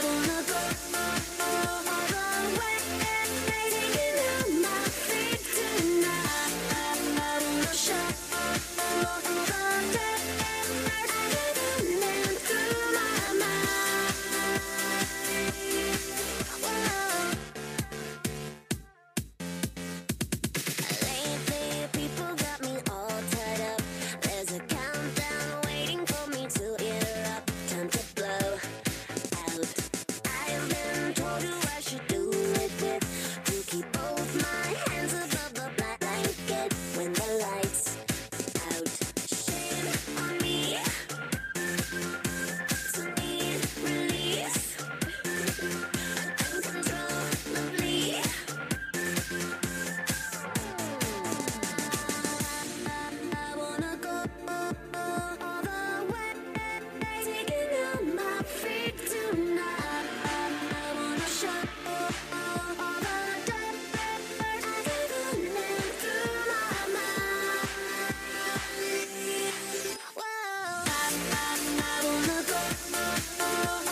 I don't know 나, 나, 나, 나, 나, 나, 나, 나, 나, 나, 나,